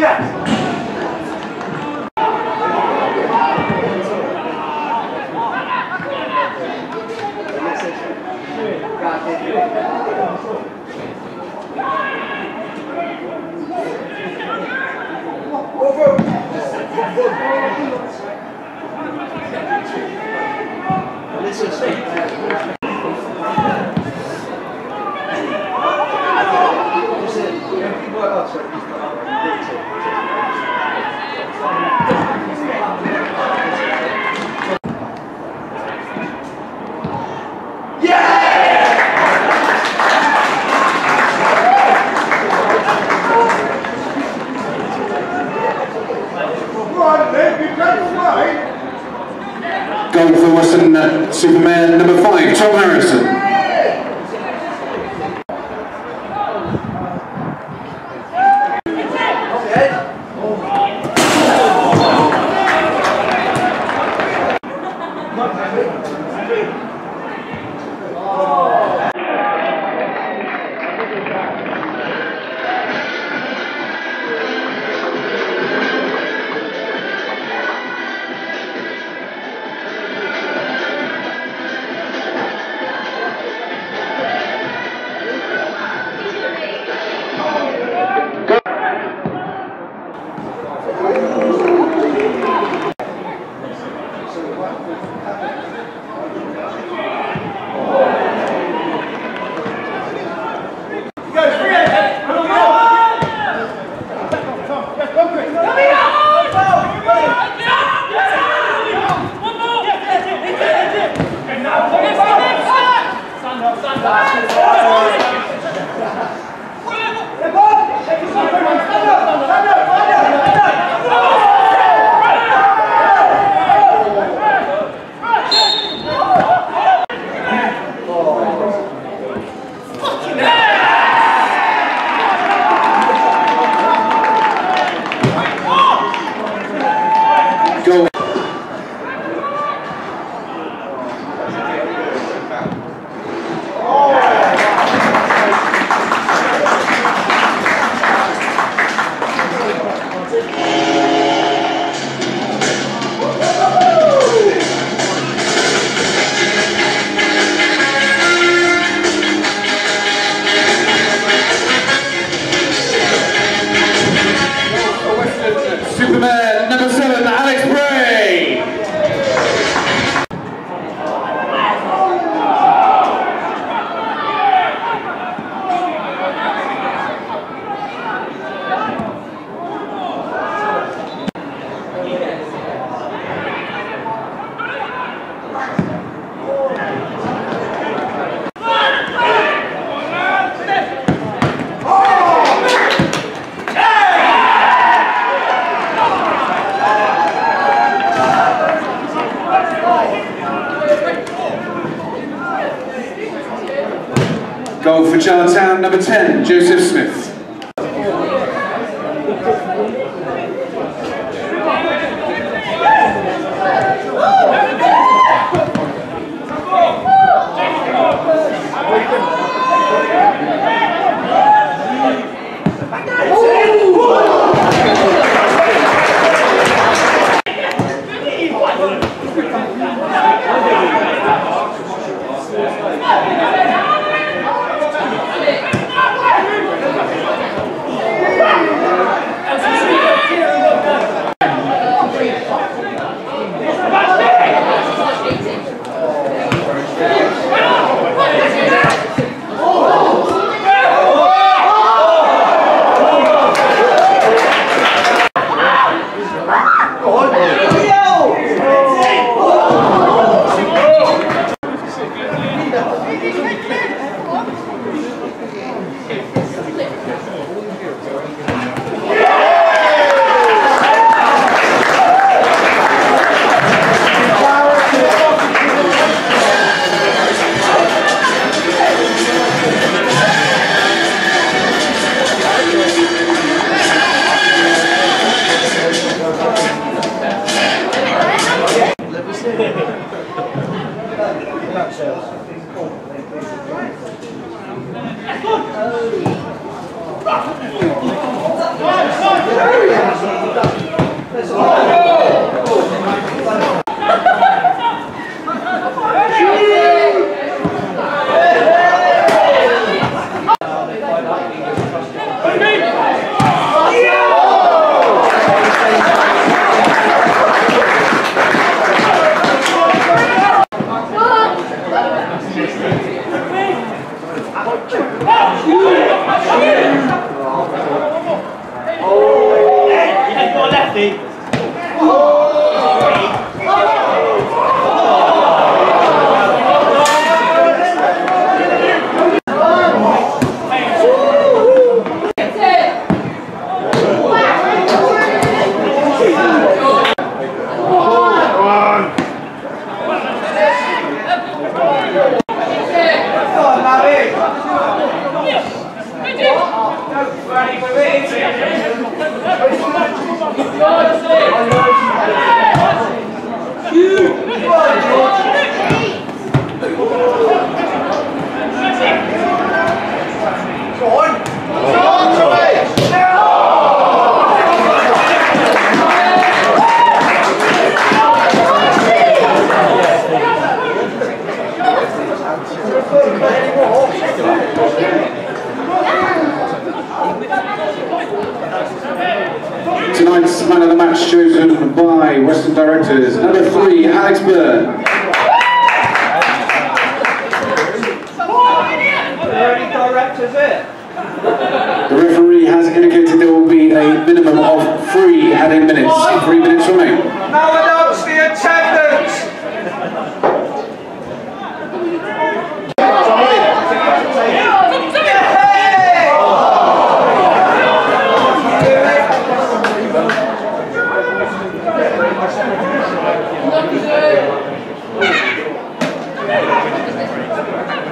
Yes! Superman number five, Tom Harrison.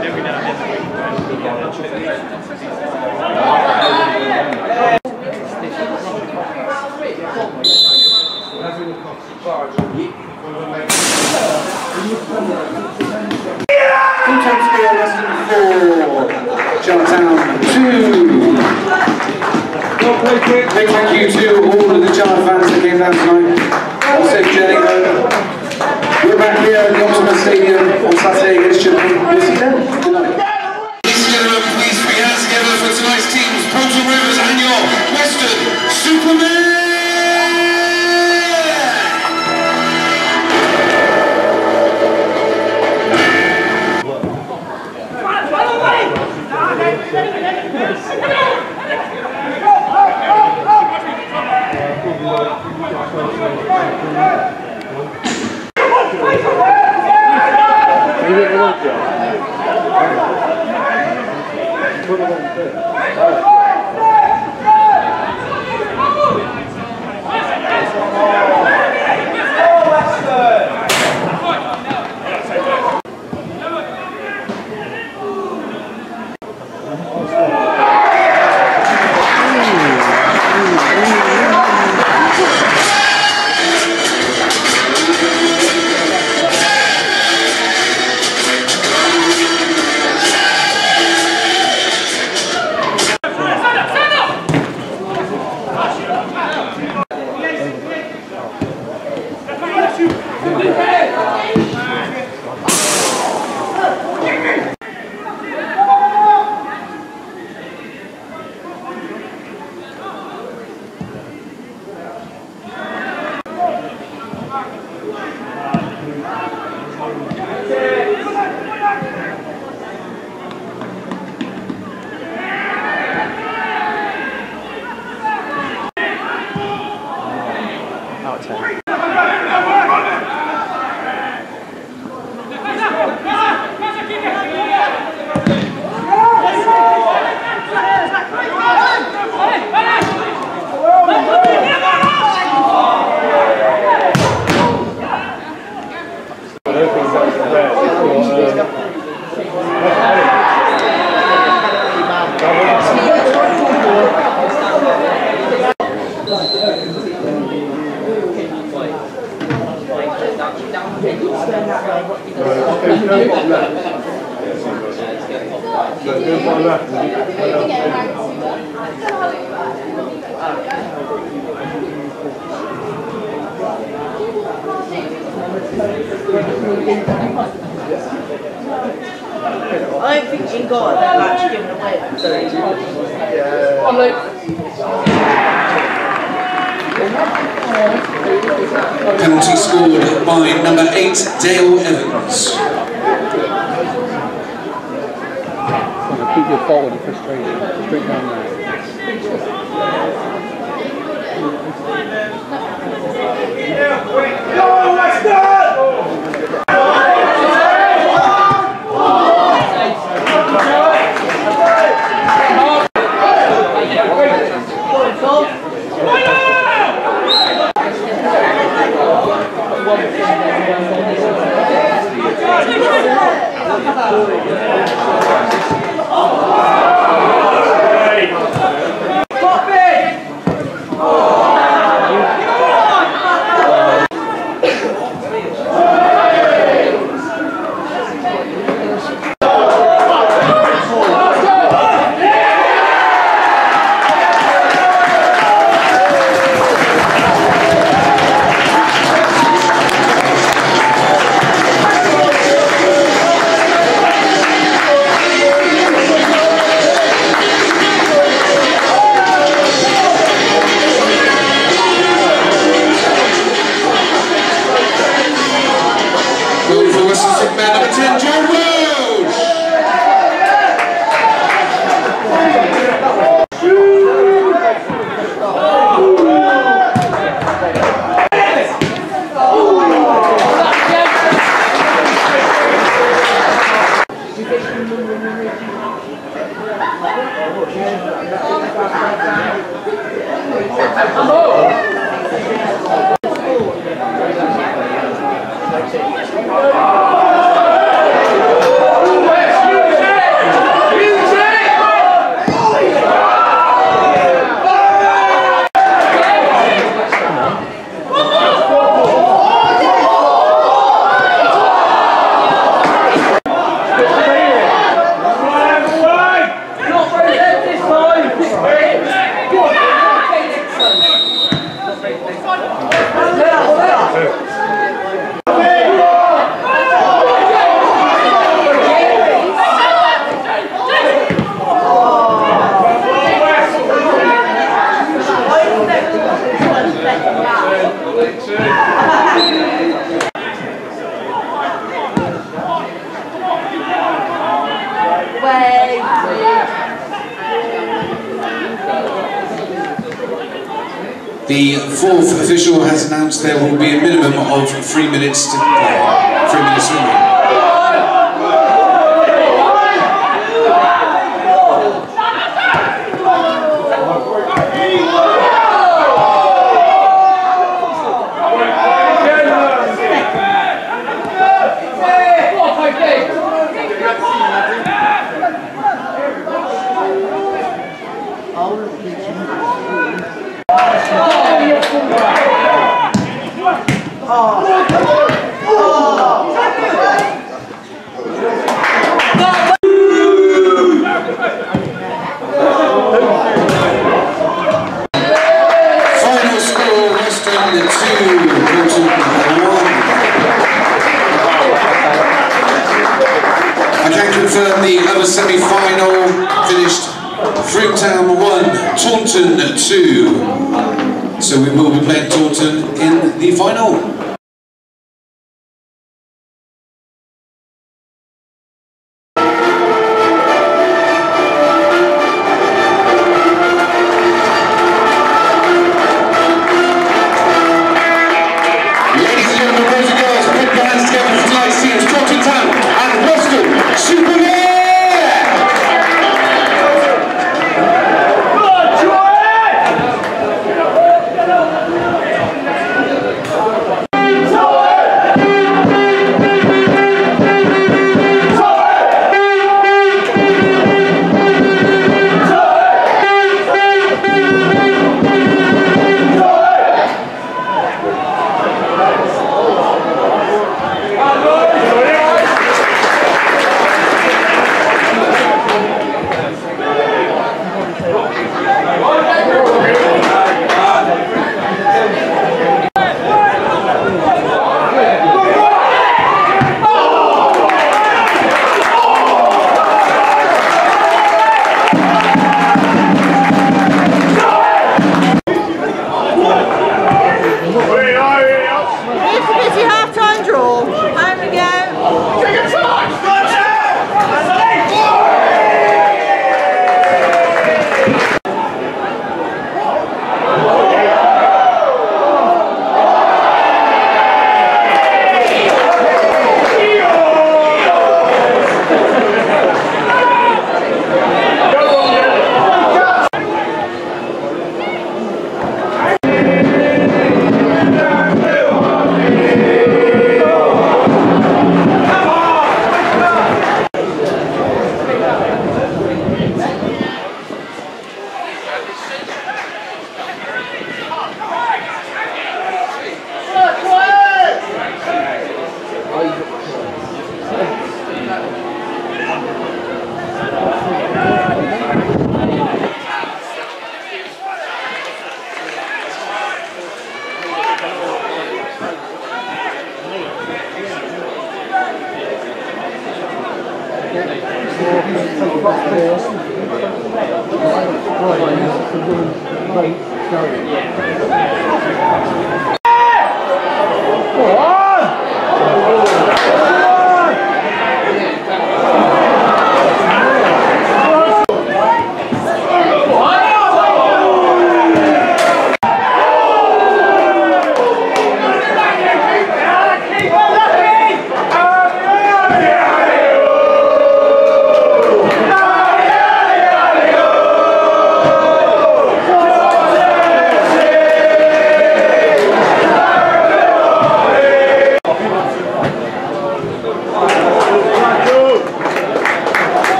Devi dare la mia 이게 이거였죠. 이거는 I think in God they've actually given away. I'm like. Penalty scored by number eight, Dale Evans. Keep your forward and frustration. Straight down there. Go, Weston! The official has announced there will be a minimum of three minutes to play. Three minutes only. Final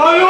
아유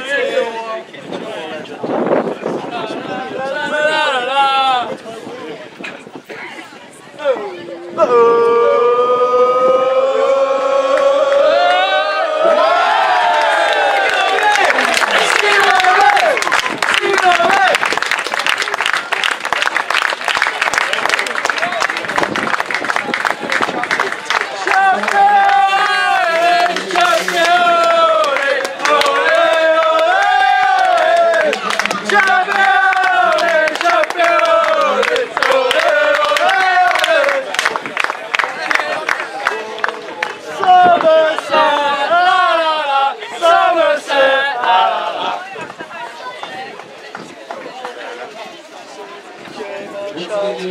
Charles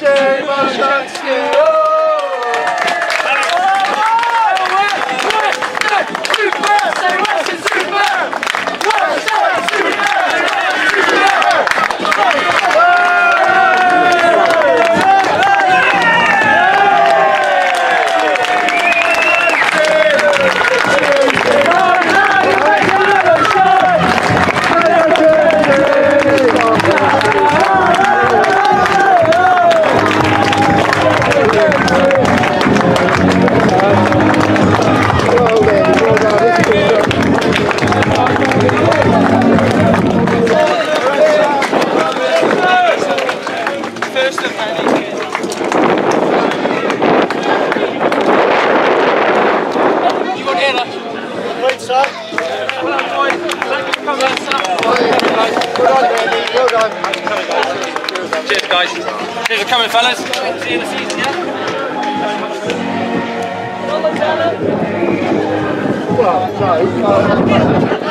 J. Maszański. Cheers, guys. Cheers for coming, fellas. See you in the season, yeah? Hey,